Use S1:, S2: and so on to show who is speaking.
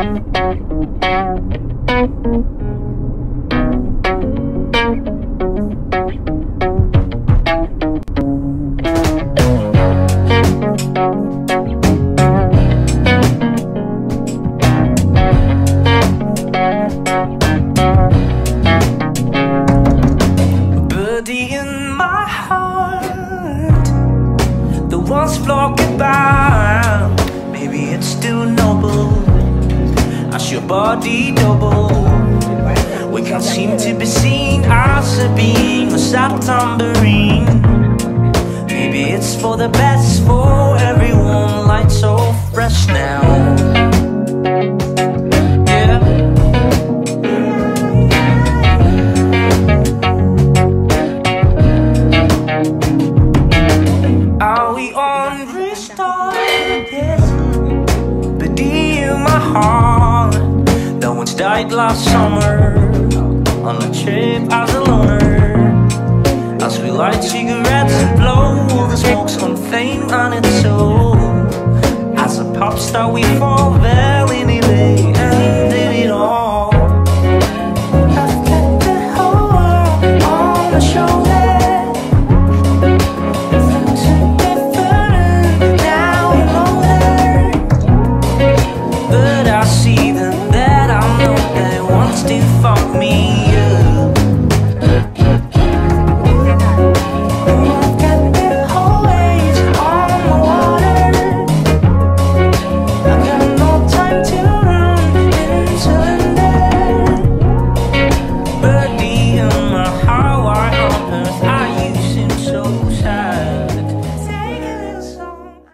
S1: Birdie in my heart, the ones flock about. Body double. We can't seem to be seen as a being, sad tambourine. Maybe it's for the best for everyone, light so fresh now. Yeah. Are we on restart? But in my heart, died last summer on a trip as a loner. As we light cigarettes and blow the smokes on fame and its soul. As a pop star, we fall